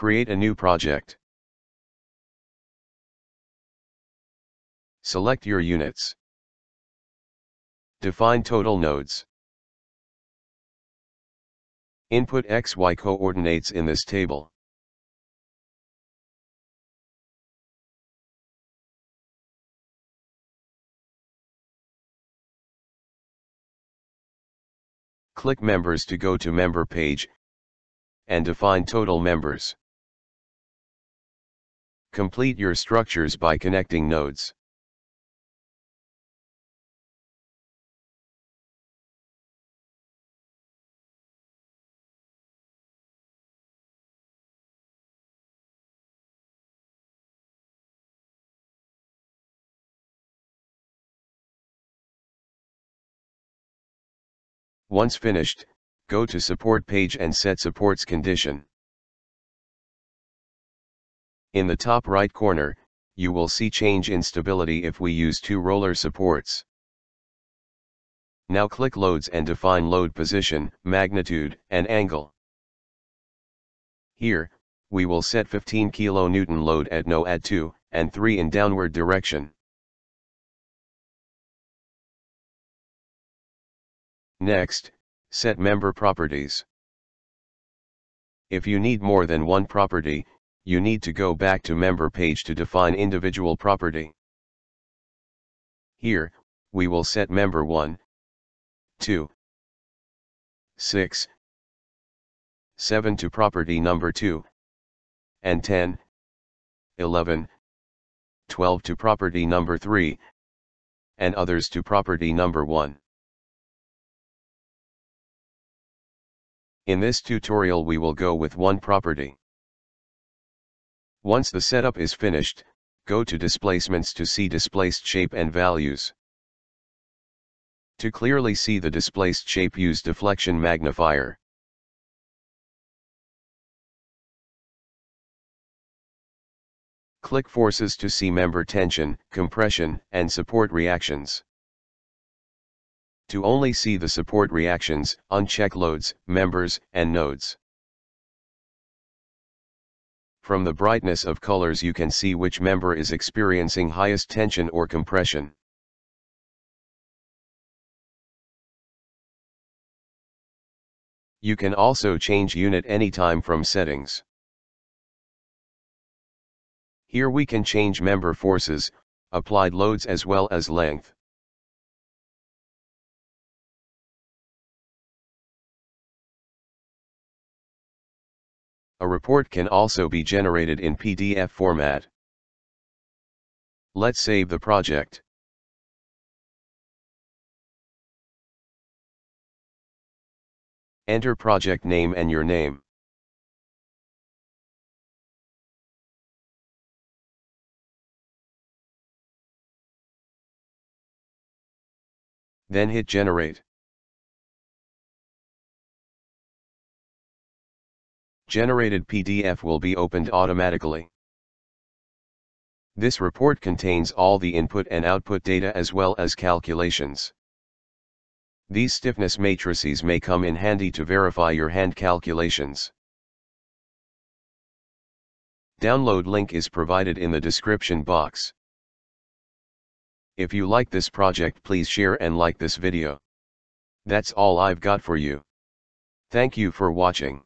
Create a new project. Select your units. Define total nodes. Input XY coordinates in this table. Click Members to go to Member page, and define total members. Complete your structures by connecting nodes. Once finished, go to support page and set supports condition. In the top right corner, you will see change in stability if we use two roller supports. Now click loads and define load position, magnitude, and angle. Here, we will set 15 kN load at node 2, and 3 in downward direction. Next, set member properties. If you need more than one property, you need to go back to member page to define individual property. Here, we will set member 1, 2, 6, 7 to property number 2, and 10, 11, 12 to property number 3, and others to property number 1. In this tutorial we will go with one property. Once the setup is finished, go to displacements to see displaced shape and values. To clearly see the displaced shape use deflection magnifier. Click forces to see member tension, compression, and support reactions. To only see the support reactions, uncheck loads, members, and nodes. From the brightness of colors you can see which member is experiencing highest tension or compression. You can also change unit anytime from settings. Here we can change member forces, applied loads as well as length. A report can also be generated in PDF format. Let's save the project. Enter project name and your name. Then hit generate. Generated PDF will be opened automatically. This report contains all the input and output data as well as calculations. These stiffness matrices may come in handy to verify your hand calculations. Download link is provided in the description box. If you like this project please share and like this video. That's all I've got for you. Thank you for watching.